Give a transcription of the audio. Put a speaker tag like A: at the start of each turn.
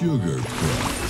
A: sugar crush.